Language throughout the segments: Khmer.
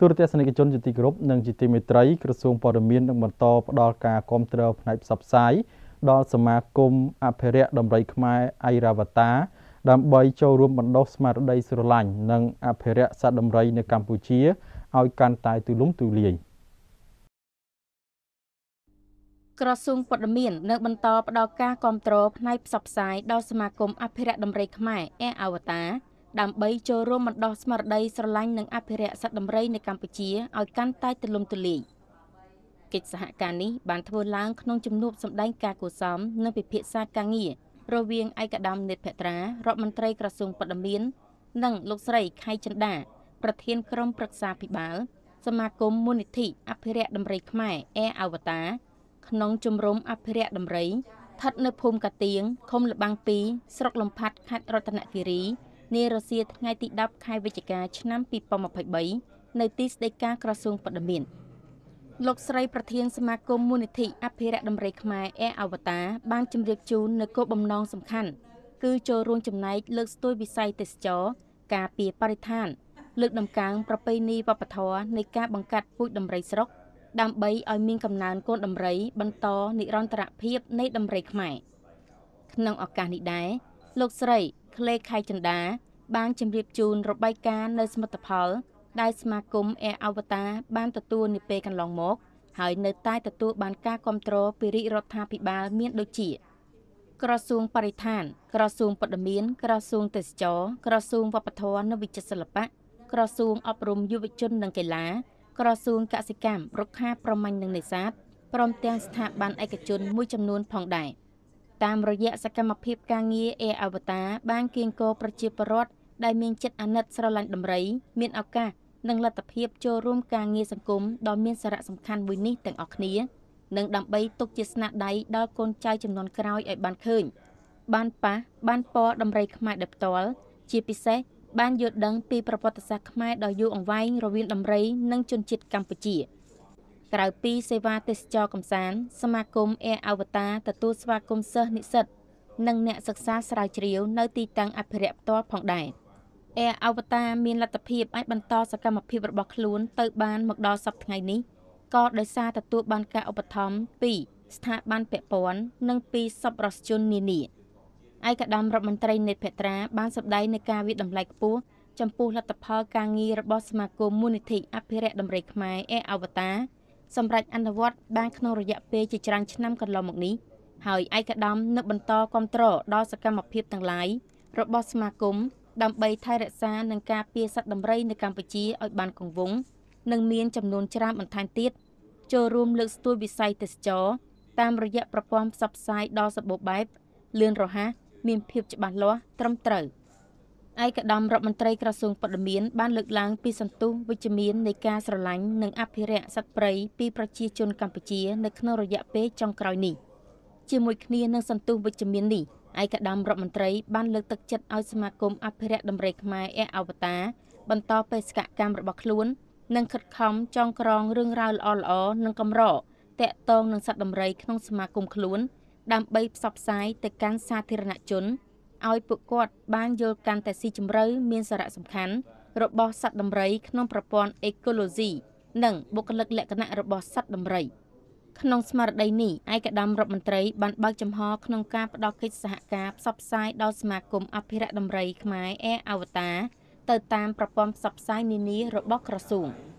ទូរទស្សនិកជនជាទីគោរពនិងជាទីមេត្រីក្រសួងព័ត៌មាននឹងបន្តផ្តល់ការគាំទ្រផ្នែកផ្សព្វផ្សាយដល់សមាគមអភិរក្សដំរីខ្មែរអៃរ៉ាវតា ដើម្បីចូលរួមបណ្ដុះស្មារតីស្រឡាញ់និងអភិរក្សសត្វដំរីនៅកម្ពុជាឲ្យកាន់តែទូលំទូលាយក្រសួងព័ត៌មាននឹងបន្តផ្តល់ការគ្រប់គ្រងផ្នែកផ្សព្វផ្សាយដល់សមាគមអភិរក្សដំរីខ្មែរអែអវតា ដើម្បីចូលរួមបណ្ដុះស្មារតីស្រឡាញ់និងអភិរក្សសត្វដំរីនៅកម្ពុជាឲ្យកាន់តែទូលំទូលាយកិច្ចសហការនេះបានធ្វើឡើងក្នុងជំនួបសម្ដែងការកុសលនិងពិភាក្សាការងាររវាងឯកឧត្តមនេតភត្រារដ្ឋមន្ត្រីក្រសួងព័ត៌មាន និងលោកស្រីខៃចិន្តាប្រធានក្រុមប្រឹក្សាភិបាលសមាគមមូលនិធិអភិរក្សដំរីខ្មែរអែអវតាក្នុងជំរំអភិរក្សដំរីស្ថិតនៅភូមិកាទៀងឃុំលបាំង2ស្រុកលំផាត់ខេត្តរតនគិរី នារសៀលថ្ងៃទី10ខែវិច្ឆិកាឆ្នាំ2023នៅទីស្តីការក្រសួងព័ត៌មានលោកស្រីប្រធានសមាគមមូលនិធិអភិរក្សដំរីខ្មែរអែអវតាបានជម្រាបជូននៅគោលបំណងសំខាន់គឺចូលរួមចំណែកលើកស្ទួយវិស័យទេសចរការពារបរិស្ថាន លើកដំកើងប្រពៃណីវប្បធម៌នៃការបង្កាត់ពូជដំរីស្រុក ដើម្បីឲ្យមានកំណើនកូនដំរី បន្តនិរន្តរភាពនៃដំរីខ្មែរក្នុងឱកាសនេះដែរលោកស្រី ក្លេខៃចិន្តា បានជម្រាបជូនរបាយការណ៍នៅសមិទ្ធផល ដែលសមាគមអែអវតាបានទទួលនាពេលកន្លងមក ហើយនៅតែទទួលបានការគ្រប់គ្រងពីរាជរដ្ឋាភិបាលមានដូចជា ក្រសួងបរិស្ថាន ក្រសួងព័ត៌មាន ក្រសួងទេសចរក្រសួងវប្បធម៌និងវិចិត្រសិល្បៈក្រសួងអប់រំយុវជននិងកីឡា ក្រសួងកសិកម្មរុក្ខាប្រមាញ់និងនេសាទព្រមទាំងស្ថាប័នឯកជនមួយចំនួនផងដែរ តាមរយៈសកម្មភាពការងារអេអវតាបានគៀងគរប្រជាពលរដ្ឋដែលមានចិត្តអាណិតស្រឡាញ់ដំរី មានឱកាសនិងលទ្ធភាពចូលរួមការងារសង្គមដ៏មានសារៈសំខាន់មួយនេះទាំងអស់គ្នានិងដើម្បីទុកជាស្នាដៃដល់កូនចៅចំនួនក្រោយឲ្យបានឃើញ បានប៉ះបានពណ៌ដំរីខ្មែរដោយផ្ទាល់ជាពិសេសបានយល់ដឹងពីប្រវត្តិសាស្ត្រខ្មែរដ៏យូរអង្វែងរវាងដំរី និងជនជាតិកម្ពុជា ក្រៅពីសេវាទេសចរកំសាន្តសមាគមអេអវតាទទួលស្វាគមន៍សិស្សនិស្សិត និងអ្នកសិក្សាស្រាវជ្រាវនៅទីតាំងអភិរក្សផ្ទាល់ផងដែរអេអវតាមានលទ្ធភាពអាចបន្តសកម្មភាពរបស់ខ្លួនទៅបានមកដល់សប្តាហ៍ថ្ងៃនេះក៏ដោយសារទទួលបានការឧបត្ថម្ភពីស្ថាប័នពាក់ព័ន្ធនិងពីសប្បុរសជននានាឯកឧត្តមរដ្ឋមន្ត្រីនេតភត្រាបានសម្ដែងនៅការវិតម្លៃខ្ពស់ចំពោះលទ្ធផលការងាររបស់សមាគមមូលនិធិអភិរក្សដំរីខ្មែរអេអវតា សម្រាប់អនុវត្តបានក្នុងរយៈពេលជាច្រើនឆ្នាំកន្លងមកនេះហើយឯកឧត្តមនឹងបន្តគ្រប់គ្រងដល់សកម្មភាពទាំងឡាយរបស់សមាគមដើម្បីថែរក្សានិងការពារសត្វដំរីនៅកម្ពុជាឲ្យបានគង់វង្សនិងមានចំនួនច្រើនបន្ថែមទៀតចូលរួមលើកស្ទួយវិស័យទេសចរតាមរយៈប្រព័ន្ធផ្សព្វផ្សាយដ៏សម្បូរបែបលឿនរហ័សមានភាពច្បាស់លាស់ត្រឹមត្រូវ ឯកឧត្តមរដ្ឋមន្ត្រីក្រសួងព័ត៌មានបានលើកឡើងពីសន្ទុះវិជ្ជមាននៃការស្រឡាញ់និងអភិរក្សសត្វព្រៃពីប្រជាជនកម្ពុជានៅក្នុងរយៈពេលចុងក្រោយនេះជាមួយគ្នានឹងសន្ទុះវិជ្ជមាននេះឯកឧត្តមរដ្ឋមន្ត្រីបានលើកទឹកចិត្តឲ្យសមាគមអភិរក្សដំរីខ្មែរអែអវតា បន្តបេសកកម្មរបស់ខ្លួន និងខិតខំចងក្រងរឿងរ៉ាវល្អៗនិងកម្រតាក់ទងនឹងសត្វដំរីក្នុងសមាគមខ្លួន ដើម្បីផ្សព្វផ្សាយទៅកាន់សាធារណជន ឲ្យពួកគាត់បានយល់កាន់តែស៊ីជម្រៅមានសារៈសំខាន់របស់សត្វដំរីក្នុងប្រព័ន្ធអេកូឡូស៊ីនិងបុគ្គលិកលក្ខណៈរបស់សត្វដំរីក្នុងស្មារតីនេះឯកឧត្តមរដ្ឋមន្ត្រីបានបើកចំហក្នុងការផ្ដល់កិច្ចសហការផ្សព្វផ្សាយដល់សមាគមអភិរក្សដំរីខ្មែរអែអវតាទៅតាមប្រព័ន្ធផ្សព្វផ្សាយនានារបស់ក្រសួង។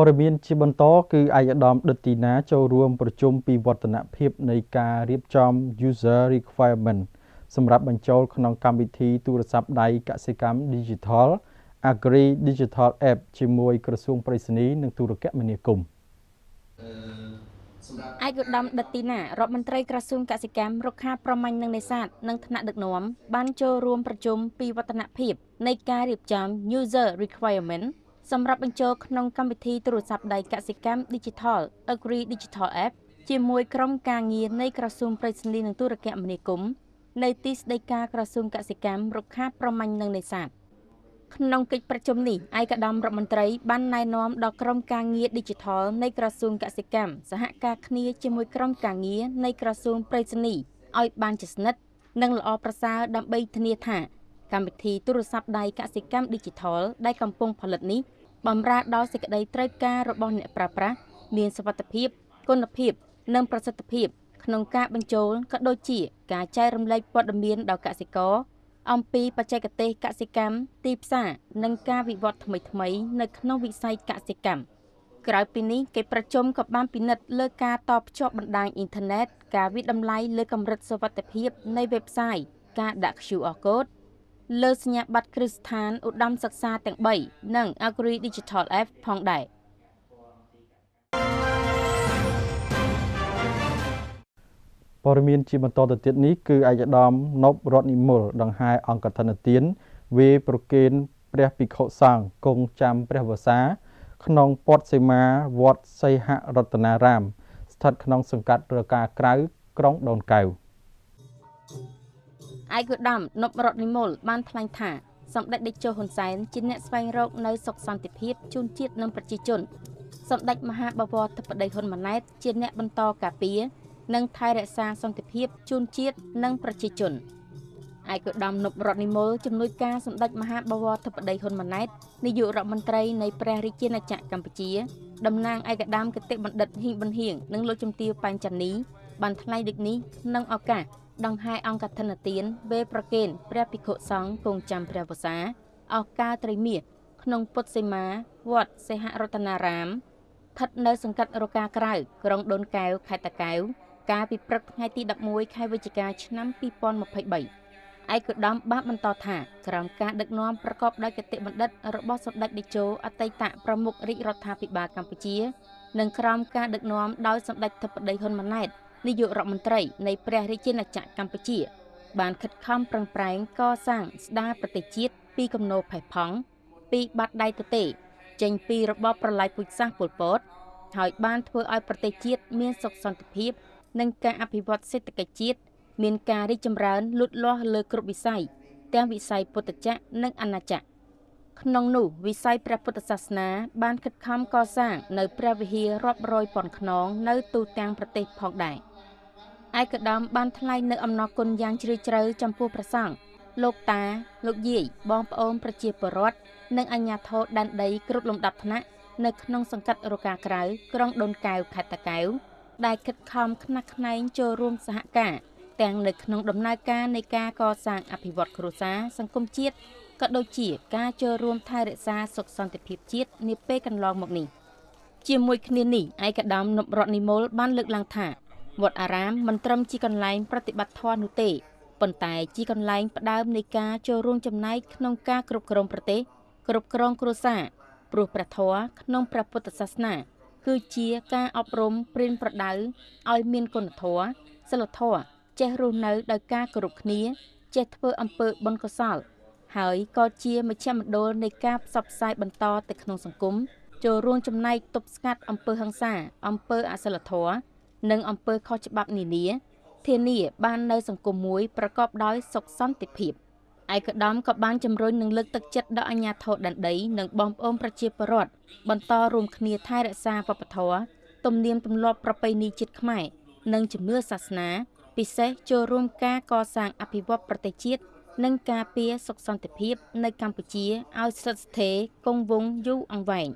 ព័ត៌មានជាបន្តគឺអាយដាមដិតទីណាចូលរួមប្រជុំពីវឌ្ឍនភាពនៃការរៀបចំ user requirement សម្រាប់បញ្ចូលក្នុងកម្មវិធីទូរស័ព្ទដៃកសិកម្ម Digital Agri Digital App ជាមួយក្រសួងប្រៃសណីនិងទូរគមនាគមន៍ឯកឧត្តមដិតទីណារដ្ឋមន្ត្រីក្រសួងកសិកម្មរុក្ខាប្រមាញ់និងនេសាទនិងថ្នាក់ដឹកនាំបានចូលរួមប្រជុំពីវឌ្ឍនភាពនៃការរៀបចំ user requirement សម្រាប់បញ្ចូលក្នុងកម្មវិធីទូរស័ព្ទដៃកសិកម្ម Digital Agri Digital App ជាមួយក្រុមការងារនៃក្រសួងប្រៃសណីនិងទូរគមនាគមន៍នៅទីស្តីការក្រសួងកសិកម្មរុក្ខាប្រមាញ់និងនេសាទក្នុងកិច្ចប្រជុំនេះឯកឧត្តមរដ្ឋមន្ត្រីបានណែនាំដល់ក្រុមការងារ Digital នៃក្រសួងកសិកម្មសហការគ្នាជាមួយក្រុមការងារនៃក្រសួងប្រៃសណីឲ្យបានជាស្និទ្ធនិងល្អប្រសើរដើម្បីធានាថាកម្មវិធីទូរស័ព្ទដៃកសិកម្ម Digital ដែលកំពុងផលិតនេះ បម្រើដល់សេចក្តីត្រូវការរបស់អ្នកប្រើប្រាស់មានសុវត្ថិភាពគុណភាព និងប្រសិទ្ធភាព ក្នុងការបញ្ចូលក៏ដូចជា ការចែករំលែកព័ត៌មានដល់កសិករអំពីបច្ចេកទេសកសិកម្មទីផ្សារនិងការវិវត្តថ្មីៗនៅក្នុងវិស័យកសិកម្មក្រៅពីនេះកិច្ចប្រជុំក៏បានពិនិត្យលើការតភ្ជាប់បណ្ដាញអ៊ីនធឺណិតការវិតម្លៃលើកម្រិតសុវត្ថិភាពនៃ website ការដាក់ QR code លើសញ្ញាបត្រគ្រឹះស្ថានឧត្តមសិក្សាទាំង3និង Agri Digital F ផងដែរ។ព័ត៌មានជាបន្តទៅទៀតនេះគឺឯកឧត្តមនប់រតនិមលដង្ហែអង្គធនទានវេប្រគេនព្រះភិក្ខុសង្ឃគង់ចាំព្រះវសា ក្នុងពតសីមាវត្តសីហរតនារាម ស្ថិតក្នុងសង្កាត់រកាក្រៅក្រុងដូនកែវ ឯកឧត្តមនប់រតនិមលបានថ្លែងថាសម្ដេចតេជោហ៊ុនសែនជាអ្នកស្វែងរកនៅសុខសន្តិភាពជូនជាតិនិងប្រជាជនសម្ដេចមហាបវរធិបតីហ៊ុនម៉ាណែតជាអ្នកបន្តការពារនិងថែរក្សាសន្តិភាពជូនជាតិនិងប្រជាជនឯកឧត្តមនប់រតនិមលជំនួយការសម្ដេចមហាបវរធិបតីហ៊ុនម៉ាណែតនាយករដ្ឋមន្ត្រីនៃព្រះរាជាណាចក្រកម្ពុជាតំណាងឯកឧត្តមគតិបណ្ឌិតហ៊ីងប៊ុនហៀងនិងលោកជំទាវប៉ែនចាន់នីបានថ្លែងដូចនេះក្នុងឱកាស ដង្ហែអង្គធនទានវេប្រគេនព្រះភិក្ខុសង្ឃគង់ចាំព្រះវសាឱកាសត្រីមាសក្នុងពុទ្ធសីមាវត្តសេហរតនារាមស្ថិតនៅសង្កាត់រកាក្រៅក្រុងដូនកែវខេត្តតាកែវកាលពីព្រឹកថ្ងៃទី11ខែវិច្ឆិកាឆ្នាំ2023ឯកឧត្តមបានបន្តថាក្រោមការដឹកនាំប្រកបដោយគតិបណ្ឌិតរបស់សម្ដេចតេជោអតីតប្រមុខរាជរដ្ឋាភិបាលកម្ពុជា និងក្រោមការដឹកនាំដោយសម្ដេចធិបតីហ៊ុនម៉ាណែត នាយករដ្ឋមន្ត្រីនៃព្រះរាជាណាចក្រកម្ពុជា បានខិតខំប្រឹងប្រែងកសាងស្ដារប្រទេសជាតិពីគំនរផេះផង់ពីបាត់ដៃទទេ ចេញពីរបបប្រល័យពូជសាសន៍ប៉ុលពត ហើយបានធ្វើឲ្យប្រទេសជាតិមានសុខសន្តិភាព និងការអភិវឌ្ឍសេដ្ឋកិច្ចជាតិមានការរីកចម្រើនលូតលាស់លើគ្រប់វិស័យទាំងវិស័យពុទ្ធចក្រនិងអនាចក្រក្នុងនោះវិស័យព្រះពុទ្ធសាសនាបានខិតខំកសាងនៅព្រះវិហាររាប់រយពាន់ខ្នងនៅទូទាំងប្រទេសផងដែរ ឯកឧត្តមបានថ្លែងនៅអំណរគុណយ៉ាងជ្រាលជ្រៅចំពោះព្រះសង្ឃលោកតាលោកយាយបងប្អូនប្រជាពលរដ្ឋនិងអាជ្ញាធរដែនដីគ្រប់លំដាប់ថ្នាក់នៅក្នុងសង្កាត់រកាក្រៅក្រុងដូនកែវខេត្តតាកែវដែលខិតខំខ្នះខ្នែងចូលរួមសហការទាំងនៅក្នុងដំណើរការនៃការកសាងអភិវឌ្ឍគ្រួសារសង្គមជាតិក៏ដូចជាការចូលរួមថែរក្សាសុខសន្តិភាពជាតិនាពេលកន្លងមកនេះជាមួយគ្នានេះឯកឧត្តមនប់រតនិមលបានលើកឡើងថា វត្តអារាមមិនត្រឹមជាកន្លែងប្រតិបត្តិធម៌នោះទេប៉ុន្តែជាកន្លែងផ្ដើមនៃការចូលរួមចំណែកក្នុងការគ្រប់គ្រងប្រទេសគ្រប់គ្រងគ្រួសារព្រោះព្រះធម៌ក្នុងព្រះពុទ្ធសាសនាគឺជាការអប់រំព្រៀនប្រដៅឲ្យមានគុណធម៌សិលធម៌ចេះរស់នៅដោយការគោរពគ្នា ចេះធ្វើអំពើបុណ្យកុសល ហើយក៏ជាមជ្ឈមណ្ឌលនៃការផ្សព្វផ្សាយបន្តទៅក្នុងសង្គមចូលរួមចំណែកទប់ស្កាត់អំពើហិង្សាអំពើអសិលធម៌ និងអំពើខុសច្បាប់នានាធានាបាននៅសង្គមមួយប្រកបដោយសុខសន្តិភាព។ឯកឧត្តមក៏បានជំរុញនិងលើកទឹកចិត្តដល់អាជ្ញាធរដែនដីនិងបងប្អូនប្រជាពលរដ្ឋបន្តរួមគ្នាថែរក្សាវប្បធម៌ទំនៀមទម្លាប់ប្រពៃណីជាតិខ្មែរនិងជំនឿសាសនា ពិសេសចូលរួមការកសាងអភិវឌ្ឍប្រទេសជាតិនិងការពារសុខសន្តិភាពនៅកម្ពុជាឲ្យស្ថិតស្ថេរគង់វង្សយូរអង្វែង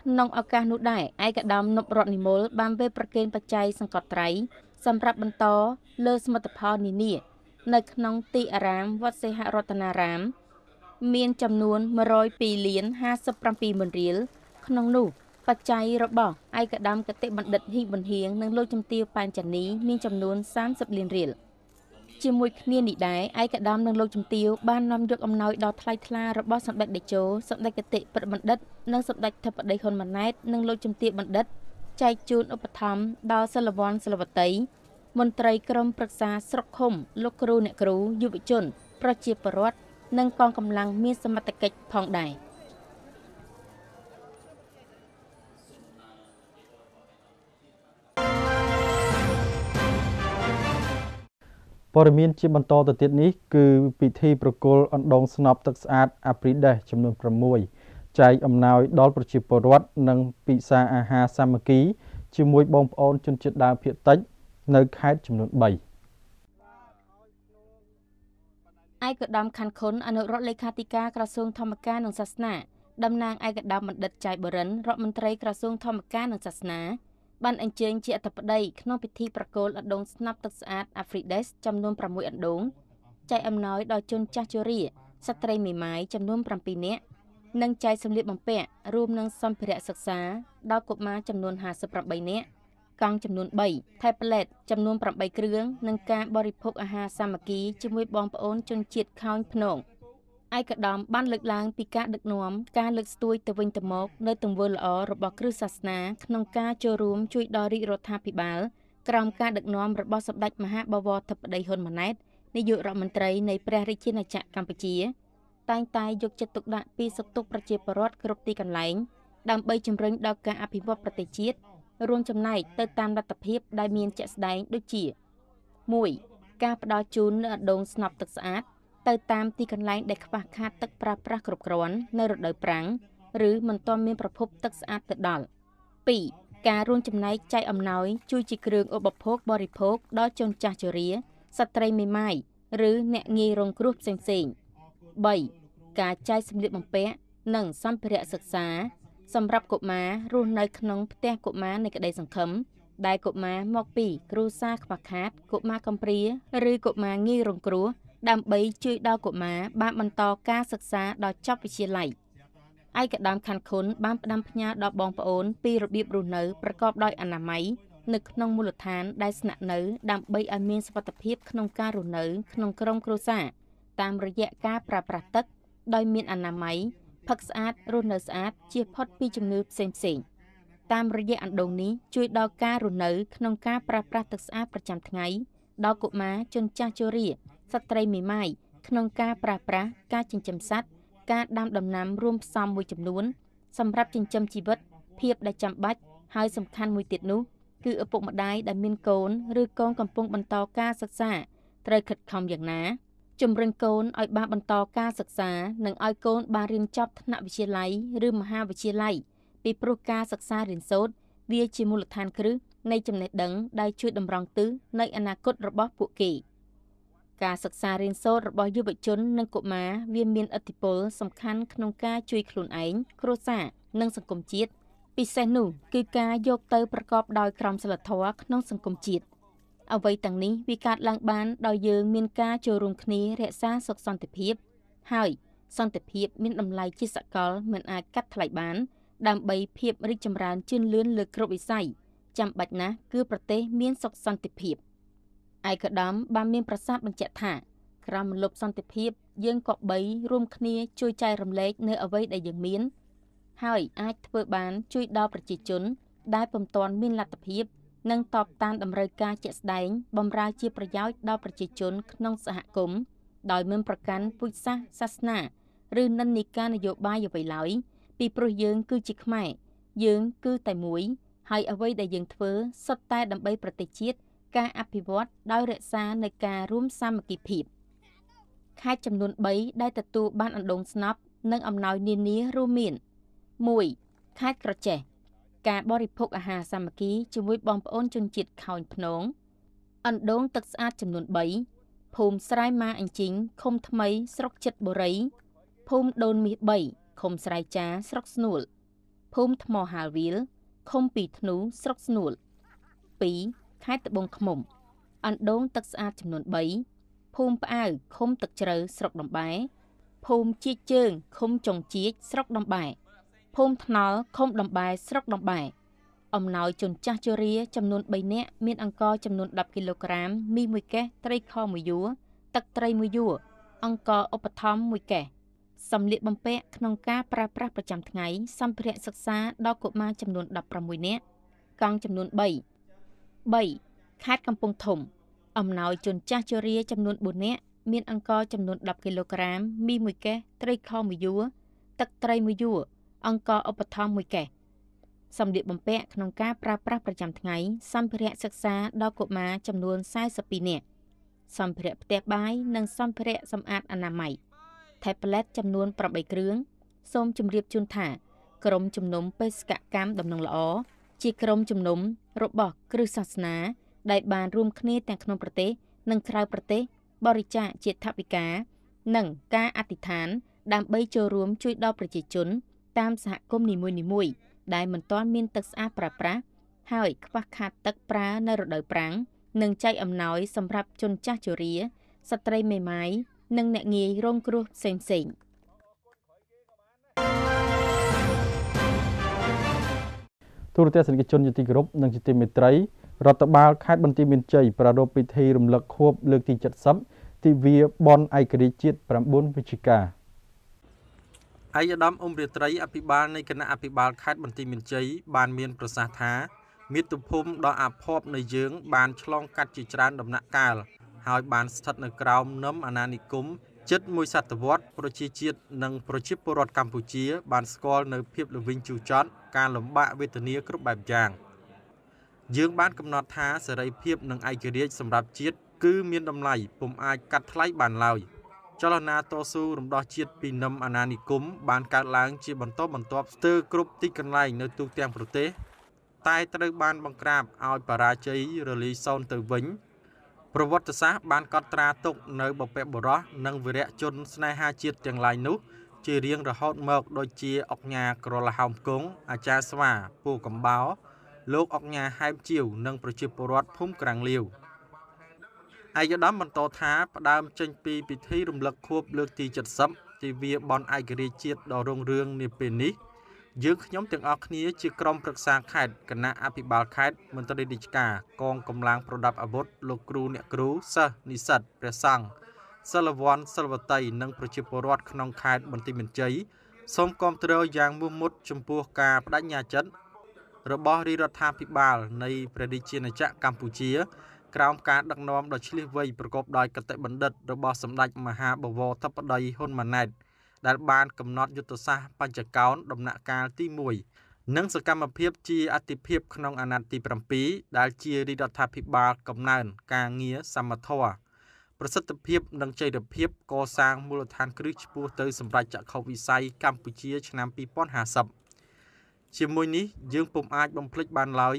ក្នុងឱកាសនោះដែរឯកឧត្តមនប់រតនិមលបានវេប្រគេនបច្ច័យសង្កត់ត្រៃសម្រាប់បន្តលើសមិទ្ធផលនានានៅក្នុងទីអារាមវត្តសេហរតនារាម មានចំនួន102លាន57ម៉ឺនរៀលក្នុងនោះបច្ច័យរបស់ឯកឧត្តមកតិបណ្ឌិតហ៊ីប៊ុនហៀងនិងលោកជំទាវប៉ែនចានីមានចំនួន30លានរៀល ជាមួយគ្នានេះដែរឯកឧត្តមនិងលោកជំទាវបាននាំយកអំណោយដ៏ថ្លៃថ្លារបស់សម្ដេចតេជោសម្ដេចគតិប្របណ្ឌិតនិងសម្ដេចធិបតីហ៊ុនម៉ាណែតនិងលោកជំទាវបណ្ឌិតចែកជូនឧបត្ថម្ភដល់សិលវ័នសិលវតីមន្ត្រីក្រមប្រឹក្សាស្រុកឃុំលោកគ្រូអ្នកគ្រូយុវជន ប្រជាពលរដ្ឋនិងកងកម្លាំងមានសមត្ថកិច្ចផងដែរ ព័ត៌មានជាបន្តទៅទៀតនេះគឺពិធីប្រគល់អណ្ដូងស្នប់ទឹកស្អាតអាព្រីដេសចំនួន6ចែកអំណោយដល់ប្រជាពលរដ្ឋនិងពិសាអាហារសាមគ្គី ជាមួយបងប្អូនជនជាតិដើមភាគតិច នៅខេត្តចំនួន3ឯកឧត្តមខាន់ខុនអនុរដ្ឋលេខាធិការក្រសួងធម្មការនិងសាសនាតំណាងឯកឧត្តមបណ្ឌិតចៃបរិនរដ្ឋមន្ត្រីក្រសួងធម្មការនិងសាសនា បានអញ្ជើញជាអធិបតីក្នុងពិធីប្រគល់អណ្ដូងស្នាប់ទឹកស្អាត Afrides ចំនួន6អណ្ដូងចែកអំណោយដល់ជនចាស់ជរាស្ត្រីមេម៉ាយចំនួន7នាក់និងចែកសម្លៀកបំពាក់រួមនឹងសម្ភារៈសិក្សាដល់កុមារចំនួន58នាក់កង់ចំនួន3ថែប្លេតចំនួន8គ្រឿងនិងការបរិភោគអាហារសាមគ្គីជាមួយបងប្អូនជនជាតិខោនភ្នង ឯកឧត្តមបានលើកឡើងពីការដឹកនាំការលើកស្ទួយទៅវិញទៅមកនៅទង្វើល្អរបស់គ្រឹះសាសនាក្នុងការចូលរួមជួយដល់រាជរដ្ឋាភិបាលក្រោមការដឹកនាំរបស់សម្ដេចមហាបវរធិបតីហ៊ុនម៉ាណែតនាយករដ្ឋមន្ត្រីនៃព្រះរាជាណាចក្រកម្ពុជា តែងតែយកចិត្តទុកដាក់ពីសុខទុក្ខប្រជាពលរដ្ឋគ្រប់ទីកន្លែងដើម្បីជំរុញដល់ការអភិវឌ្ឍប្រទេសជាតិរួមចំណែកទៅតាមលទ្ធភាពដែលមានជាក់ស្ដែងដូចជា1ការផ្ដល់ជូននៅអណ្ដូងស្នប់ទឹកស្អាត ទៅតាមទីកន្លែងដែលខ្វះខាតទឹកប្រើប្រាស់គ្រប់គ្រាន់នៅរដូវប្រាំងឬមិនទាន់មានប្រភពទឹកស្អាតទៅដល់2ការរួមចំណែកចែកអំណោយជួយជាគ្រឿងឧបភោគបរិភោគដល់ជនចាស់ជរាស្ត្រីមេម៉ាយឬអ្នកងាយរងគ្រោះផ្សេងៗ3ការចែកសម្លៀកបំពាក់និងសម្ភារៈសិក្សា សម្រាប់កុមាររស់នៅក្នុងផ្ទះកុមារនៃក្តីសង្ឃឹមដែលកុមារមកពីគ្រួសារខ្វះខាតកុមារកំព្រាឬកុមារងាយរងគ្រោះ ដើម្បីជួយដល់កុមារបានបន្តការសិក្សាដល់ចប់វិទ្យាល័យឯកឧត្តមខាន់ខុនបានផ្ដាំផ្ញើដល់បងប្អូនពីរបៀបរស់នៅប្រកបដោយអនាម័យនៅក្នុងមូលដ្ឋានដែលស្នាក់នៅដើម្បីឲ្យមានសុវត្ថិភាពក្នុងការរស់នៅក្នុងក្រុមគ្រួសារតាមរយៈការប្រើប្រាស់ទឹកដោយមានអនាម័យផឹកស្អាតរស់នៅស្អាតជៀសផុតពីជំងឺផ្សេងផ្សេងតាមរយៈអណ្ដូងនេះជួយដល់ការរស់នៅក្នុងការប្រើប្រាស់ទឹកស្អាតប្រចាំថ្ងៃដល់កុមារជនចាស់ជរា ស្ត្រីមេម៉ាយក្នុងការប្រើប្រាស់ការចិញ្ចឹមសត្វការដាំដំណាំរួមផ្សំមួយចំនួន សម្រាប់ចិញ្ចឹមជីវិត ភាពដែលចាំបាច់ហើយសំខាន់មួយទៀតនោះគឺឪពុកម្ដាយដែលមានកូនឬកូនកំពុងបន្តការសិក្សាត្រូវខិតខំយ៉ាងណាជំរុញកូនឲ្យបានបន្តការសិក្សា និងឲ្យកូនបានរៀនចប់ថ្នាក់វិទ្យាល័យឬមហាវិទ្យាល័យពីព្រោះការសិក្សារៀនសូត្រវាជាមូលដ្ឋានគ្រឹះនៃចំណេះដឹងដែលជួយតម្រង់ទិសនៃអនាគតរបស់ពួកគេ។ ការសិក្សារៀនសូត្ររបស់យុវជននិងកុមារវាមានឥទ្ធិពលសំខាន់ក្នុងការជួយខ្លួនឯងគ្រួសារនិងសង្គមជាតិពិសេសនោះគឺការយកទៅប្រកបដោយក្រមសីលធម៌ក្នុងសង្គមជាតិអ្វីទាំងនេះវាកើតឡើងបានដោយយើងមានការចូលរួមគ្នារក្សាសុខសន្តិភាព ហើយសន្តិភាពមានតម្លៃជាសកលមិនអាចកាត់ថ្លៃបាន ដើម្បីភាពរីកចម្រើនជឿនលឿនលើគ្រប់វិស័យចាំបាច់ណាស់គឺប្រទេសមានសុខសន្តិភាព ឯកឧត្តមបានមានប្រសាសន៍បញ្ជាក់ថាក្រមលុបសន្តិភាព យើងក៏បីរួមគ្នាជួយចែករំលែកនៅអ្វីដែលយើងមាន ហើយអាចធ្វើបានជួយដល់ប្រជាជន ដែលពុំទាន់មានលទ្ធភាពនិងតបតាមតម្រូវការជាក់ស្ដែងបម្រើជាប្រយោជន៍ដល់ប្រជាជនក្នុងសហគមន៍ដោយមិនប្រកាន់ពូជសាសន៍សាសនាឬនិន្នាការនយោបាយអ្វីឡើយពីព្រោះយើងគឺជាខ្មែរយើងគឺតែមួយ ហើយអ្វីដែលយើងធ្វើសុទ្ធតែដើម្បីប្រទេសជាតិ ការអភិវឌ្ឍដោយរក្សានៅការរួមសាមគ្គីភាពខេត្តចំនួន3ដែលទទួលបានអណ្ដូងស្នប់និងអំណោយនានារួមមាន1ខេត្តក្រចេះការបរិភោគអាហារសាមគ្គីជាមួយបងប្អូនជនជាតិខោនភ្នងអណ្ដូងទឹកស្អាតចំនួន3ភូមិស្រែម៉ាអញ្ជីងឃុំថ្មី ស្រុកចិត្តបុរីភូមិដូនមាស3ឃុំស្រែចាស្រុកស្នួលភូមិថ្មហាលវាលឃុំពីធ្នូស្រុកស្នួល2 ខេត្តត្បូងឃ្មុំអណ្ដូងទឹកស្អាតចំនួន3ភូមិផ្អៅឃុំទឹកជ្រៅស្រុកដំបែភូមិជីកជើងឃុំចុងជីកស្រុកដំបែភូមិថ្នល់ឃុំដំបែស្រុកដំបែអំណោយជនចាស់ជរាចំនួន3នាក់មានអង្ករចំនួន10គីឡូក្រាមមី1កេសត្រីខ1យួរទឹកត្រី1យួរអង្ករឧបត្ថម្ភ1កេសសម្លៀកបំពាក់ក្នុងការប្រើប្រាស់ប្រចាំថ្ងៃសម្ភារៈសិក្សាដល់កុមារចំនួន16នាក់កង់ចំនួន3 3ខេត្តកំពង់ធំ អំណោយជនចាស់ជរាចំនួន4នាក់មានអង្ករចំនួន10គីឡូក្រាមមី1កេសត្រីខ1យួរទឹកត្រី1យួរអង្ករឧបត្ថម្ភ1កេសសម្លៀកបំពាក់ក្នុងការប្រើប្រាស់ប្រចាំថ្ងៃសម្ភារៈសិក្សាដល់កុមារចំនួន42នាក់សម្ភារៈផ្ទះបាយនិងសម្ភារៈសម្អាតអនាម័យ tablet ចំនួន8គ្រឿងសូមជម្រាបជូនថា ក្រុមជំនុំបេសកកម្មដំណឹងល្អ ជាក្រុមជំនុំរបស់គ្រឹះសាសនា ដែលបានរួមគ្នាទាំងក្នុងប្រទេសនិងក្រៅប្រទេស បរិច្ចាគជាថវិកានិងការអធិដ្ឋាន ដើម្បីចូលរួមជួយដល់ប្រជាជន តាមសហគមន៍នីមួយៗដែលមិនទាន់មានទឹកស្អាតប្រើប្រាស់ហើយខ្វះខាតទឹកប្រើនៅរដូវប្រាំងនិងចែកអំណោយសម្រាប់ជនចាស់ជរាស្ត្រីមេម៉ាយនិងអ្នកងាយរងគ្រោះផ្សេងៗ ទូរទស្សនិកជនជាទីគោរពនិងជាទីមេត្រីរដ្ឋបាលខេត្តបន្ទាយមានជ័យប្រារព្ធពិធីរំលឹកខួបលើកទី70ទិវាបនឯករាជ្យជាតិ9វិច្ឆិកាឯកឧត្តមអ៊ុំរាត្រីអភិបាលនៃគណៈអភិបាលខេត្តបន្ទាយមានជ័យបានមានប្រសាសន៍ថាមាតុភូមិដ៏អភ័ព្វនៃយើងបានឆ្លងកាត់ជាច្រើនដំណាក់កាលហើយបានស្ថិតនៅក្រោមនឹមអាណានិគម ជិតមួយសតវត្សប្រជាជាតិនិងប្រជាពលរដ្ឋកម្ពុជា បានស្គាល់នៅភាពល្វីងជូរចត់ការលំបាកវេទនាគ្រប់បែបយ៉ាងយើងបានកំណត់ថាសេរីភាពនិងឯករាជ្យសម្រាប់ជាតិគឺមានតម្លៃពុំអាចកាត់ថ្លៃបានឡើយចលនាតស៊ូរំដោះជាតិពីនឹមអាណានិគមបានកើតឡើងជាបន្តបន្ទាប់ស្ទើរគ្រប់ទីកន្លែងនៅទូទាំងប្រទេស តែត្រូវបានបង្ក្រាបឲ្យបរាជ័យរលាយសូន្យទៅវិញ ប្រវត្តិសាស្ត្របានកត់ត្រាទុកនៅបពបុរសនិងវីរៈជនស្នេហាជាតិទាំងឡាយនោះ ជារៀងរហូតមកដូចជាអុកញ៉ាក្រលហោមគង់អាចារ្យស្វាពូកំបោលោកអុកញ៉ាហែមជាវនិងប្រជាពលរដ្ឋភូមិក្រាំងលាវឯកឧត្តមបន្តថាផ្ដើមចេញពីពិធីរំលឹកខួបលើកទី70ទិវាបនឯករាជ្យជាតិដ៏រុងរឿងនាពេលនេះ យើងខ្ញុំទាំងអស់គ្នាជាក្រុមប្រឹក្សាខេត្តគណៈអភិបាលខេត្តមន្ត្រីរាជការកងកម្លាំងប្រដាប់អាវុធលោកគ្រូអ្នកគ្រូសិស្សនិស្សិតព្រះសង្ឃសិលវ័នសិលវតីនិងប្រជាពលរដ្ឋក្នុងខេត្តបន្ទាយមានជ័យសូមគាំទ្រយ៉ាងមោះមុតចំពោះការបដិញ្ញាចិត្តរបស់រាជរដ្ឋាភិបាលនៃព្រះរាជាណាចក្រកម្ពុជា ក្រោមការដឹកនាំដ៏ឆ្លៀសវៃប្រកបដោយកតេបណ្ឌិតរបស់សម្ដេចមហាបវរធិបតីហ៊ុនម៉ាណែត ដែលបានកំណត់យុទ្ធសាស្ត្របញ្ចកោណដំណាក់កាលទី1និងសកម្មភាពជាអតិភិបក្នុងអាណត្តិទី7ដែលជារាជរដ្ឋាភិបាលកំណើនការងារសមត្ថៈប្រសិទ្ធភាពនិងចីរភាពកសាងមូលដ្ឋានគ្រឹះឆ្ពោះទៅសម្រាប់ចក្ខុវិស័យកម្ពុជាឆ្នាំ2050ជាមួយនេះយើងពុំអាចបំភ្លេចបានឡើយ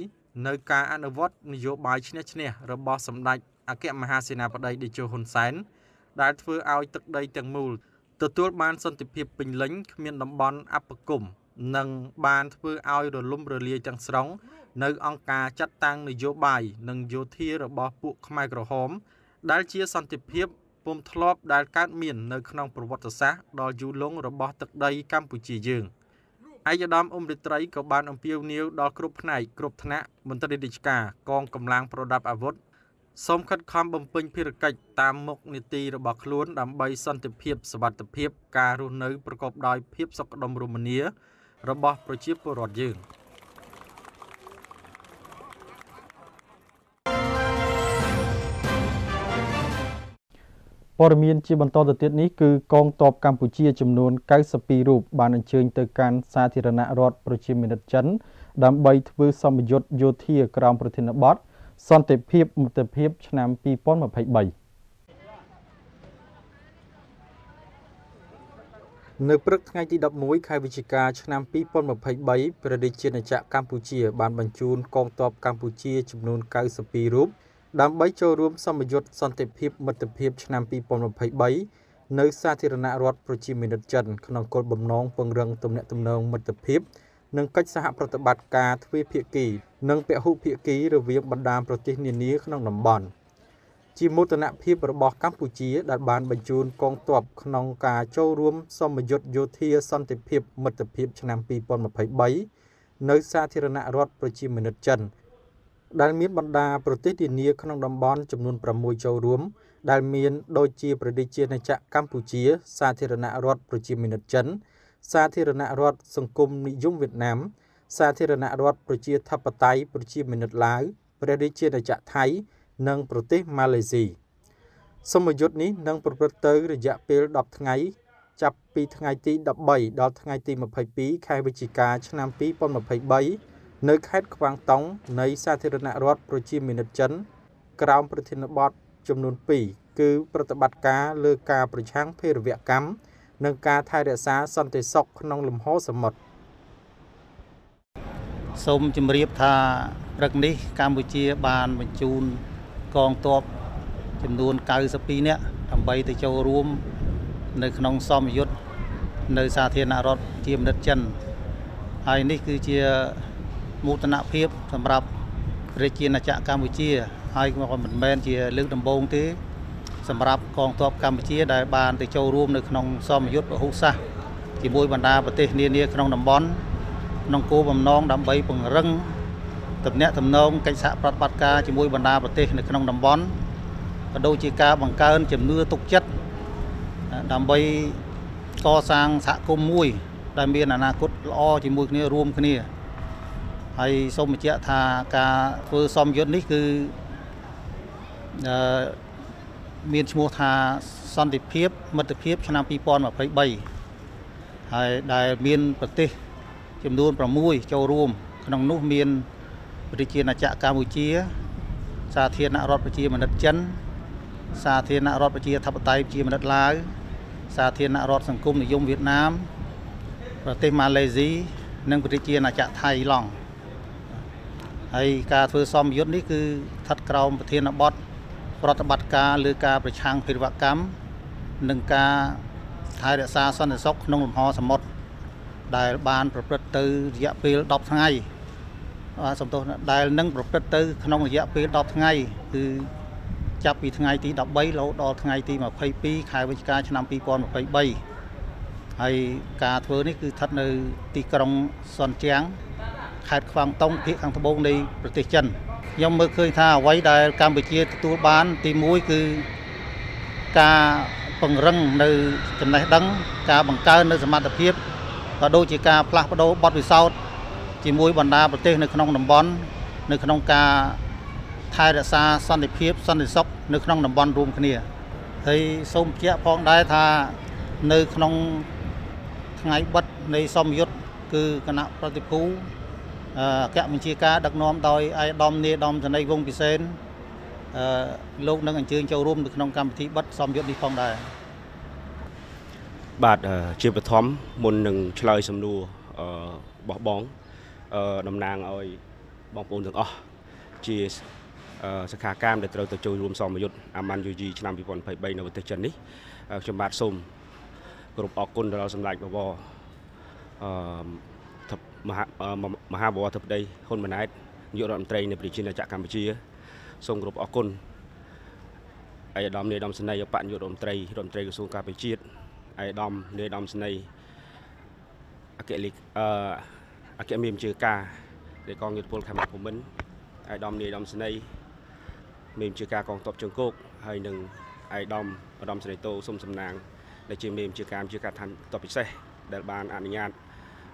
នៅការអនុវត្តនយោបាយឈ្នះឈ្នះរបស់សម្ដេចអគ្គមហាសេនាបតីតេជោហ៊ុនសែនដែលធ្វើឲ្យទឹកដីទាំងមូល ទទួលបានសន្តិភាពពេញលេញគ្មានតំបន់អបគមនិងបានធ្វើឲ្យរលំរលាយទាំងស្រុងនៅអង្គការចាត់តាំងនយោបាយនិងយោធារបស់ពួកខ្មែរក្រហម ដែលជាសន្តិភាពពុំធ្លាប់ដែលកើតមាននៅក្នុងប្រវត្តិសាស្ត្រដ៏យូរលង់របស់ទឹកដីកម្ពុជាយើងឯកឧត្តមអ៊ុំរិត្រីក៏បានអំពាវនាវដល់គ្រប់ផ្នែកគ្រប់ថ្នាក់មន្ត្រីរាជការកងកម្លាំងប្រដាប់អាវុធ សូមខិតខំបំពេញភារកិច្ចតាមមុខនីតិរបស់ខ្លួនដើម្បីសន្តិភាពសวัสดิភាពការរស់នៅប្រកបដោយភាពសុខដុមរមនារបស់ប្រជាពលរដ្ឋយើងព័ត៌មានជាបន្តទៅទៀតនេះគឺកងទ័ពកម្ពុជាចំនួន92រូបបានអញ្ជើញទៅកាន់សាធារណរដ្ឋប្រជាមានិតចិន ដើម្បីធ្វើសម្ពយុទ្ធយោធាក្រោមប្រធានបទ សន្តិភាពមិត្តភាពឆ្នាំ2023នៅព្រឹកថ្ងៃទី11ខែវិច្ឆិកាឆ្នាំ2023ព្រះរាជាណាចក្រកម្ពុជា បានបញ្ជូនកងទ័ពកម្ពុជាចំនួន92រូបដើម្បីចូលរួមសម្ពយុទ្ធសន្តិភាពមិត្តភាពឆ្នាំ2023នៅសាធារណរដ្ឋប្រជាមានិតចិនក្នុងគោលបំណងពង្រឹងទំនាក់ទំនងមិត្តភាព និងកិច្ចសហប្រតិបត្តិការទ្វេភាគី និងពហុភាគីរវាងបណ្ដាប្រទេសនានាក្នុងតំបន់ជាមោទនភាពរបស់កម្ពុជាដែលបានបញ្ជូនកងទ័ពក្នុងការចូលរួមសមយុទ្ធយោធាសន្តិភាពមិត្តភាពឆ្នាំ2023នៅសាធារណរដ្ឋប្រជាមានិតចិនដែលមានបណ្ដាប្រទេសនានាក្នុងតំបន់ចំនួន6ចូលរួម ដែលមានដូចជាប្រទេសជាណាចក្រកម្ពុជា សាធារណរដ្ឋប្រជាមានិតចិន សាធារណរដ្ឋសង្គមនិយមវៀតណាម សាធារណរដ្ឋប្រជាធិបតេយ្យប្រជាមានិតឡាវព្រះរាជាណាចក្រថៃ និងប្រទេសម៉ាឡេស៊ីសមយុទ្ធនេះនឹងប្រព្រឹត្តទៅរយៈពេល10ថ្ងៃ ចាប់ពីថ្ងៃទី13ដល់ថ្ងៃទី22ខែវិច្ឆិកាឆ្នាំ2023នៅខេត្តខ្វាងតុងនៃសាធារណរដ្ឋប្រជាមានិតចិន ក្រោមប្រធានបទចំនួន2គឺប្រតិបត្តិការលើការប្រឆាំងភេរវកម្ម និងការថែរក្សាសន្តិសុខក្នុងលំហសមុទ្រសូមជម្រាបថាព្រឹកនេះកម្ពុជាបានបញ្ជូនកងទ័ពចំនួន92នាក់ដើម្បីទៅចូលរួម នៅក្នុងសមយុទ្ធនៅសាធារណរដ្ឋជាមនិតចិនហើយនេះគឺជាមោទនភាពសម្រាប់រាជាណាចក្រកម្ពុជាហើយក៏មិនមែនជាលើកដំបូងទេ សម្រាប់កងទ័ពកម្ពុជាដែលបានទៅចូលរួមនៅក្នុងសមយុទ្ធពហុសាសជាមួយបណ្ដាប្រទេសនានាក្នុងតំបន់ក្នុងគោលបំណងដើម្បីពង្រឹងទំនាក់ទំនងកិច្ចសហប្រតិបត្តិការជាមួយបណ្ដាប្រទេសនៅក្នុងតំបន់ក៏ដូចជាការបង្កើនជំនឿទុកចិត្តដើម្បីកសាងសហគមន៍មួយ ដែលមានអនាគតល្អជាមួយគ្នារួមគ្នាហើយសូមបញ្ជាក់ថាការធ្វើសមយុទ្ធនេះគឺអឺ មានឈ្មោះថាសន្តិភាពមិត្តភាព ឆ្នាំ2023ហើយដែលមានប្រទេសចំនួន6ចូលរួម ក្នុងនោះមានប្រជាណាចក្រកម្ពុជា សាធារណរដ្ឋប្រជាមានិតចិន សាធារណរដ្ឋប្រជាធិបតេយ្យប្រជាមានិតឡាវសាធារណរដ្ឋសង្គមនិយមវៀតណាម ប្រទេសម៉ាឡេស៊ីនិងប្រជាណាចក្រថៃឡង់ហើយការធ្វើសមយុទ្ធនេះគឺស្ថិតក្រោមប្រធានបទ ប្រតិបត្តិការលើការប្រឆាំងភេរវកម្មនិងការថែរក្សាសន្តិសុខក្នុងលំហសមុទ្រដែលបានប្រព្រឹត្តទៅរយៈពេល10ថ្ងៃបាទសំទោសដែលនឹងប្រព្រឹត្តទៅក្នុងរយៈពេល10ថ្ងៃគឺចាប់ពីថ្ងៃទី13រហូតដល់ថ្ងៃទី22ខែវិច្ឆិកាឆ្នាំ2023ហើយការធ្វើនេះគឺស្ថិតនៅទីក្រុងសុនជាងខេត្តខ្វាងតុងភាគខាងត្បូងនៃប្រទេសចិន ខ្ញុំមើលឃើញថាអ្វីដែលកម្ពុជាទទួលបាន ទី1គឺការពង្រឹងនៅចំណេះដឹង ការបង្កើននៅសមត្ថភាពក៏ដូចជាការផ្លាស់ប្ដូរបទពិសោធន៍ជាមួយបណ្ដាប្រទេសនៅក្នុងតំបន់នៅក្នុងការថែរក្សាសន្តិភាពសន្តិសុខនៅក្នុងតំបន់រួមគ្នាហើយសូមបញ្ជាក់ផងដែរថានៅក្នុងថ្ងៃបិទនៃសមយុទ្ធគឺគណៈប្រតិភូ អគ្គបញ្ជាការដឹកនាំដោយអាយដាមនេដាមសនីវងពិសេនអឺលោកនឹងអញ្ជើញចូលរួមនៅក្នុងកម្មវិធីបិទសមយុទ្ធនេះផងដែរបាទជាបឋមមុននឹងឆ្លើយសំណួរអឺបោះបងអឺតំណាងឲ្យបងប្អូនទាំងអស់ជាសខាកាមដែលត្រូវទៅចូលរួមសមយុទ្ធអាម៉ាន់យូជីឆ្នាំ2023នៅប្រទេសចិននេះខ្ញុំបាទសូមគោរពអរគុណដល់សម្ដេចបវរអឺ មហាមហាបវរធិបតីហ៊ុនម៉ាណែតនាយករដ្ឋមន្ត្រីនៃប្រជាណាចក្រកម្ពុជាសូមគោរពអរគុណឯកឧត្តមនាយឧត្តមសេនីយ៍បញ្ញារដ្ឋមន្ត្រីរដ្ឋមន្ត្រីក្រសួងការពារជាតិឯកឧត្តមនាយឧត្តមសេនីយ៍អគ្គលេខអឺអគ្គមេមជើការនៃកងយុទ្ធពលខេមរភូមិន្ទឯកឧត្តមនាយឧត្តមសេនីយ៍មេមជើការកងទ័ពជើងគោកហើយនឹងឯកឧត្តមឧត្តមសេនីយ៍តូសុំសំណាងដែលជាមេមជើការជើការឋានទ័ពពិសេសដែលបានអនុញ្ញាត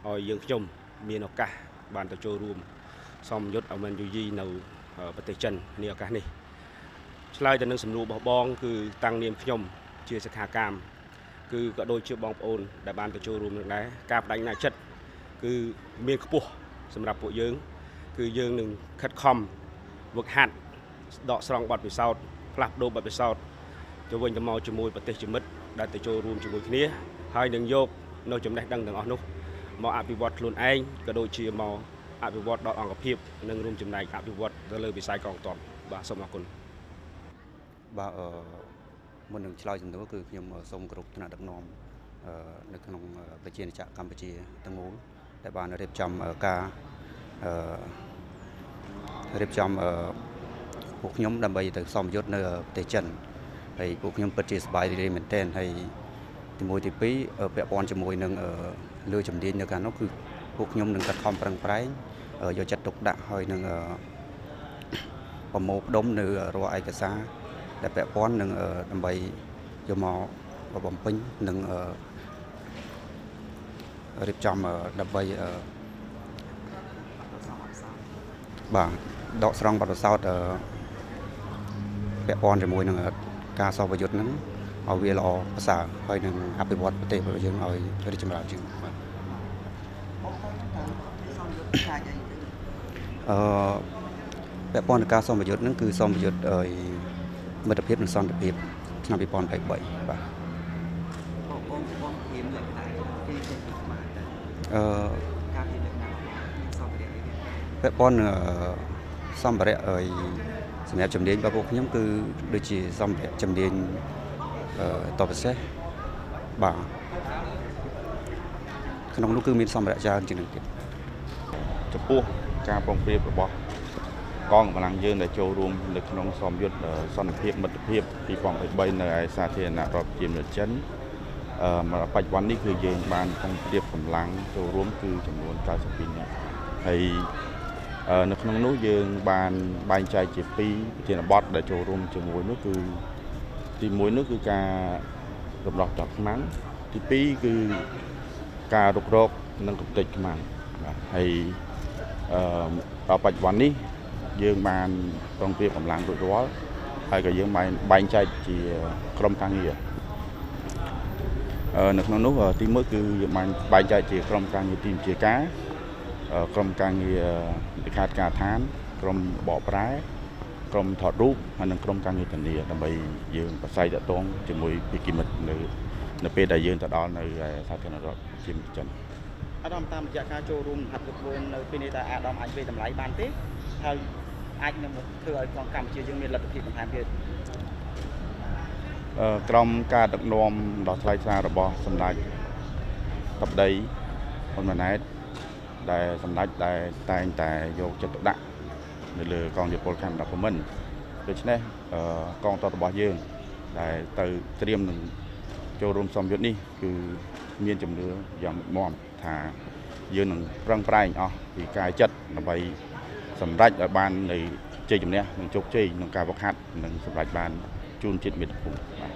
ឲ្យយើងខ្ញុំ មានឱកាសបានទៅចូលរួមសមយុទ្ធអមែនយូយីនៅប្រទេសចិននាឱកាសនេះឆ្លើយទៅនឹងសំណួររបស់បងគឺតាំងនាមខ្ញុំជាសិក្ខាកាមគឺក៏ដូចជាបងប្អូនដែលបានទៅចូលរួមនឹងដែរការបដិញ្ញាចិត្តគឺមានខ្ពស់សម្រាប់ពួកយើង គឺយើងនឹងខិតខំវឹកហាត់ដកស្រង់បទពិសោធន៍ផ្លាស់ប្ដូរបទពិសោធន៍ទៅវិញទៅមកជាមួយប្រទេសជាមិត្តដែលទៅចូលរួមជាមួយគ្នាហើយនឹងយកនៅចំណេះដឹងទាំងអស់នោះ មកអភិវឌ្ឍខ្លួនឯងក៏ដូចជាមកអភិវឌ្ឍដល់អង្គភាពនិងរួមចំណែកអភិវឌ្ឍទៅលើវិស័យកងទ័ពបាទសូមអរគុណបាទអឺមុននឹងឆ្លើយសំណួរគឺខ្ញុំសូមគោរពថ្នាក់ដឹកនាំនៅក្នុងប្រជាណាចក្រកម្ពុជាទាំងមូលដែលបានរៀបចំការអឺរៀបចំអឺពួកខ្ញុំដើម្បីទៅសមយុទ្ធនៅប្រទេសចិនហើយពួកខ្ញុំពិតជាសប្បាយរីករាយមែនទែនហើយទី1ទី2ពាក់ព័ន្ធជាមួយនឹង លើជំនាញនៅខាងនោះគឺពួកខ្ញុំនឹងខិតខំប្រឹងប្រែងយកចិត្តទុកដាក់ហើយនឹងប្រមូលផ្ដុំនៅរាល់ឯកសារដែលពាក់ព័ន្ធនឹងដើម្បីយកមកបំពេញនិងរៀបចំដើម្បីបាទដកស្រង់បទពិសោធន៍ពាក់ព័ន្ធជាមួយនឹងការសោបយុទ្ធហ្នឹងឲ្យវាល្អប្រសើរហើយនឹងអភិវឌ្ឍប្រទេសរបស់យើងឲ្យរីកចម្រើនជាង បាទអឺពាក់ព័ន្ធនឹងការសម្ពយុទ្ធហ្នឹងគឺសម្ពយុទ្ធឲ្យមិត្តភាពនិងសន្តិភាពឆ្នាំ2023បាទបងបងបងហ៊ានលើកដែរពីចេញពីខ្មែរអឺការហ៊ានលើកដែរសម្ភារៈនេះពាក់ព័ន្ធសម្ភារៈអីសម្រាប់ជំនាញរបស់ពួកខ្ញុំគឺដូចជាសម្ភារៈជំនាញអឺតបពិសេសបាទក្នុងនោះគឺមានសម្ភារៈច្រើនជាងនេះទៀត ចំពោះការប្រុងប្រៀបរបស់កងកម្លាំងយើងដែលចូលរួមនៅក្នុងសមយុទ្ធសន្តិភាពមិត្តភាព2023នៅឯសាធារណរដ្ឋប្រជាមានិតចិនអឺបច្ចុប្បន្ននេះគឺយើងបានប្រុងប្រៀបកម្លាំងចូលរួមគឺចំនួន92នាក់ហើយនៅក្នុងនោះយើងបានបែងចែកជា2ប្រធានបទដែលចូលរួមជាមួយនោះគឺទី1នោះគឺការរំដោះចោលខ្មាំងទី2គឺការរុករកនិងកំទេចខ្មាំងបាទហើយ អឺដល់បច្ចុប្បន្ននេះយើងបានប្រឹងប្រៀបកម្លាំងរួចរាល់ហើយក៏យើងបានបែងចែកជាក្រុមការងារនៅក្នុងនោះទី1គឺយើងបានបែងចែកជាក្រុមការងារទីមជាការក្រុមការងារលិខាការឋាន ក្រុមបកប្រែក្រុមថតរូបហើយនិងក្រុមការងារធានាដើម្បីយើងប្រស័យតាក់ទងជាមួយពីគិមិត្តនៅនៅពេលដែលយើងទៅដល់នៅសាធារណរដ្ឋជាចិន អាដាមតាមរយៈការចូលរួមហាត់គ្រប់គ្រងនៅពេលនេះតើអាដាមអាចវិតម្លៃបានទេហើយអាចនឹងធ្វើឲ្យក្នុងកម្ពុជាយើងមានលទ្ធភាពបន្ថែមទៀតក្រមការដឹកនាំដ៏ថ្លៃថ្លារបស់សម្ដេចតបដីហ៊ុនម៉ាណែតដែលសម្ដេចដែលតែងតែយកចិត្តទុកដាក់នៅលើកងយោពលខេមរៈភូមិន្ទដូច្នេះកងទ័ពរបស់យើងដែលទៅត្រៀមនឹងចូលរួមសំយុទ្ធនេះគឺមានជំនឿយ៉ាងមុតម ថាយើងនឹងប្រឹងប្រែងអស់ពីកាយចិត្តដើម្បីសម្រេចឲ្យបាននៃជ័យជំនះនិងជោគជ័យក្នុងការវឹកហាត់និងសម្រេចបានជូនជាតិមាតុភូមិបាទ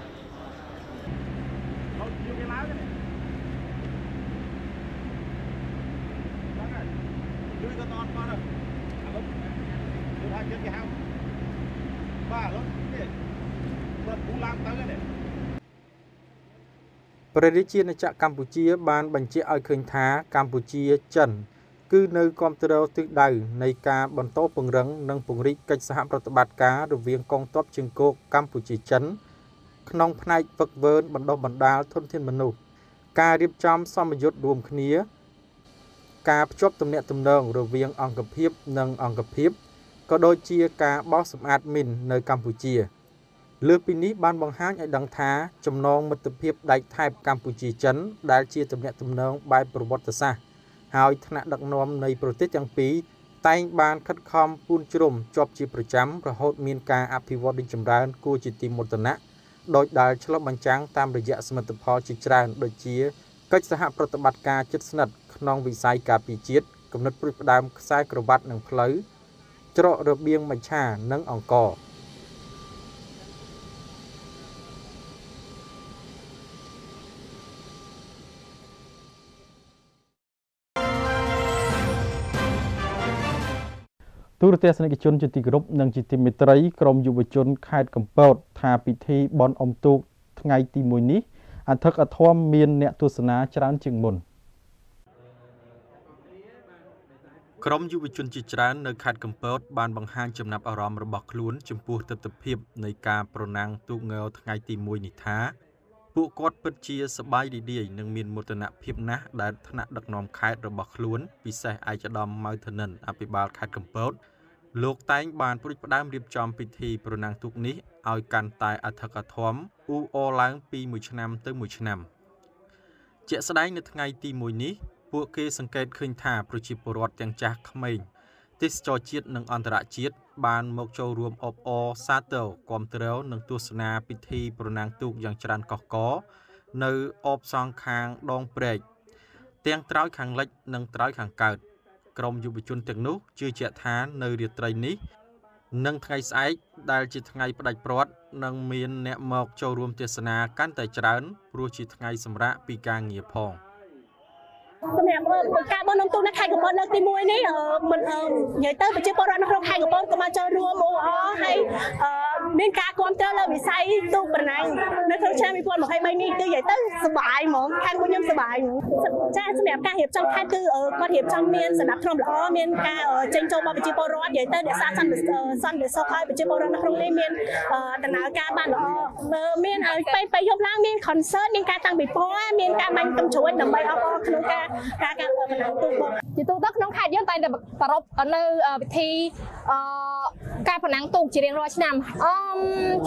ព្រះរាជាណាចក្រកម្ពុជាបានបញ្ជាក់ឲ្យឃើញថាកម្ពុជាចិន គឺនៅគ្រប់គ្រងទិសដៅនៃការបន្តពង្រឹងនិងពង្រីកកិច្ចសហប្រតិបត្តិការរវាងកងទ័ពជើងគោកកម្ពុជាចិន ក្នុងផ្នែកវឹកវើបណ្ដុះបណ្ដាលធនធានមនុស្សការរៀបចំសមយុទ្ធរួមគ្នា ការភ្ជាប់ទំនាក់ទំនងរវាងអង្គភាពនិងអង្គភាពក៏ដូចជាការបោសសម្អាតមីននៅកម្ពុជា លើពីនេះបានបង្ហាញឲ្យដឹងថាចំណងមិត្តភាពដៃថែបកម្ពុជាចិនដែលជាទំនាក់ទំនងបែបប្រវត្តិសាស្ត្រហើយថ្នាក់ដឹកនាំនៃប្រទេសទាំងពីរតែងបានខិតខំពូនជ្រុំជាប់ជាប្រចាំរហូតមានការអភិវឌ្ឍរីកចម្រើនគួរជាទីមោទនៈដោយដែលឆ្លុះបញ្ចាំងតាមរយៈសមិទ្ធផលជាច្រើនដូចជាកិច្ចសហប្រតិបត្តិការជិតស្និទ្ធក្នុងវិស័យការពារជាតិគំនិតព្រួយផ្ដើមខ្សែក្រវ៉ាត់និងផ្លូវច្រករបៀងមច្ឆានិងអង្គរ ទូរទស្សនិកជនជាទីគោរពនិងជាទីមេត្រីក្រមយុវជនខេត្តកំពតថាពិធីបន់អុំទូកថ្ងៃទី1នេះអធិកអធមមានអ្នកទស្សនាច្រើនជាងមុនក្រមយុវជនជាច្រើននៅខេត្តកំពតបានបង្ហាញចំណាប់អារម្មណ៍របស់ខ្លួនចំពោះទស្សនវិជ្ជានៃការប្រណាំងទូកងថ្ងៃទី1នេះថា ពួកគាត់ពិតជាសប្បាយរីករាយនិងមានមោទនភាពណាស់ដែលថ្នាក់ដឹកនាំខេត្តរបស់ខ្លួនពិសេសឯកឧត្តមម៉ៅធនិនអភិបាលខេត្តកំពតលោកតែងបានព្រួយផ្ដើមរៀបចំពិធីប្រណាំងទូកនេះឲ្យកាន់តែអធិកអធមអ៊ូអរឡើងពីមួយឆ្នាំទៅមួយឆ្នាំ ជាក់ស្ដែងនៅថ្ងៃទី1នេះពួកគេសង្កេតឃើញថាប្រជាពលរដ្ឋទាំងចាស់ក្មេង ទេសចរជាតិនិងអន្តរជាតិបានមកចូលរួមអបអរសាទរគាំទ្រនិងទស្សនាពិធីប្រណាំងទូកយ៉ាងច្រើនកកកនៅអបសងខាងដងព្រែកទាំងត្រើយខាងលិចនិងត្រើយខាងកើតក្រមយុវជនទាំងនោះជឿជាក់ថានៅរាត្រីនេះនិងថ្ងៃស្អែកដែលជាថ្ងៃផ្ដាច់ព្រាត់នឹងមានអ្នកមកចូលរួមទេសនាកាន់តែច្រើនព្រោះជាថ្ងៃសម្រាកពីការងារផង។ សម្រាប់ការបោះនំទូនៅខេត្តកំពតលើកទី1នេះមិននិយាយទៅប្រជាពលរដ្ឋនៅក្នុងខេត្តកំពតក៏មកចូលរួមអូអហើយ មានការគ្រប់គ្រងលើវិស័យទូកប្រណាំងនៅក្នុងឆ្នាំ2023នេះគឺនិយាយទៅសប្បាយហ្មងខាងពួកខ្ញុំសប្បាយហ្មងចាសម្រាប់ការរៀបចំខេត្តគឺគាត់រៀបចំមានសណ្ដាប់ធ្នាប់ល្អមានការចេញចូលរបស់ប្រជាពលរដ្ឋនិយាយទៅអ្នកសាសន្តិសន្តិសុខឲ្យប្រជាពលរដ្ឋនៅក្នុងនេះមានដំណើរការបានល្អមានពេលពេលយប់ឡើងមាន concert មានការតាំងពិព័រណ៍មានការបាញ់កំជ្រួចដើម្បីអបអរក្នុងការការការបណ្ណាទូកបងជាទូទៅក្នុងខេត្តយើងតែងតែប្រារព្ធនៅពិធីអឺការប្រណាំងទូកជារៀងរាល់ឆ្នាំអឺ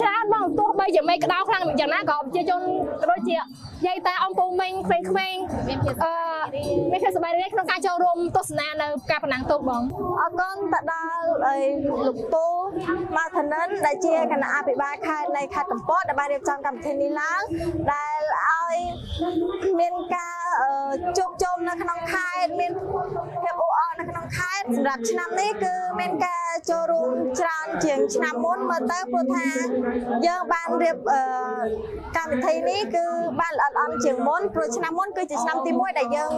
ច្រើនបងទោះបីជាមេក្តៅខ្លាំងយ៉ាងណាក៏ប្រជាជនក៏ដូចជាយាយតាអំពូមិញក្មេងៗអឺមានភាពសប្បាយរីករាយក្នុងការចូលរួមទស្សនានៅការប្រណាំងទូកបងអរគុណទៅដល់លោកពូម៉ៅធនិនដែលជាគណៈអភិបាលខេត្តនៃខេត្តកំពតដែលបានរៀបចំកម្មវិធីនេះឡើងដែលឲ្យមានការ ជួបជុំនៅក្នុងខេត្តមានភាពអ៊ូអរនៅក្នុងខេត្តសម្រាប់ឆ្នាំនេះគឺមានការចូលរួមច្រើនជាងឆ្នាំមុនមើលទៅព្រោះថាយើងបានរៀបកម្មវិធីនេះគឺបានល្អិតល្អន់ជាងមុនព្រោះឆ្នាំមុនគឺជាឆ្នាំទី1ដែលយើង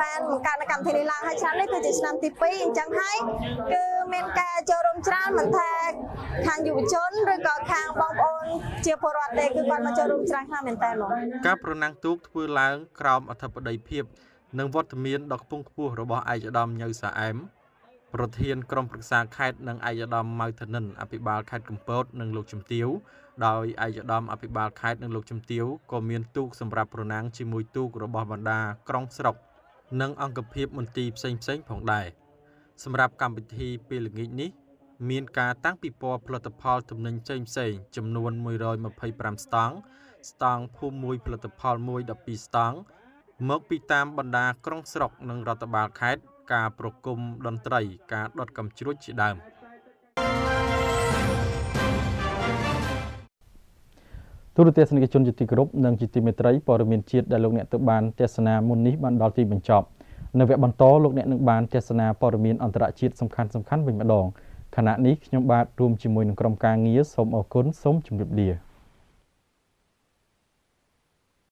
បានបង្កើតកម្មវិធីនេះឡើងហើយឆ្នាំនេះគឺជាឆ្នាំទី2អញ្ចឹងហើយគឺមានការចូលរួមច្រើនមិនថាខាងយុវជនឬក៏ខាងបងប្អូនជាពលរដ្ឋទេគឺគាត់មកចូលរួមច្រើនខ្លាំងមែនតើហ្មងការប្រណាំងទូកធ្វើឡើងក្រោមអធិបតីភាព និងវត្តមានដ៏ខ្ពង់ខ្ពស់របស់ឯកឧត្តមញៅសាអែមប្រធានក្រុមប្រឹក្សាខេត្តនិងឯកឧត្តមម៉ៅធនិនអភិបាលខេត្តកំពតនិងលោកជំទាវដោយឯកឧត្តមអភិបាលខេត្តនិងលោកជំទាវក៏មានទូកសម្រាប់ប្រណាំងជាមួយទូករបស់បណ្ដាក្រុងស្រុក និងអង្គភាពមន្ទីរផ្សេងផ្សេងផងដែរសម្រាប់កម្មវិធីពេលល្ងាចនេះ មានការតាំងពិព័រណ៍ផលិតផលទំនិញផ្សេងផ្សេងចំនួន125ស្តង់ស្តង់ភូមិមួយផលិតផលមួយ12ស្តង់ មកពីតាមបណ្ដាក្រុងស្រុកនិងរដ្ឋបាលខេត្តការប្រគំតន្ត្រី ការដុតកំជ្រួចជាដើមទូរទស្សនិកជនជាទីគោរពនិងជាទីមេត្រីព័ត៌មានជាតិដែលលោកអ្នកទៅបានទស្សនាមុននេះបានដល់ទីបញ្ចប់នៅវគ្គបន្តលោកអ្នកនឹងបានទស្សនាព័ត៌មានអន្តរជាតិសំខាន់ៗវិញម្ដងខណៈនេះខ្ញុំបាទរួមជាមួយនឹងក្រុមការងារសូមអរគុណសូមជម្រាបលា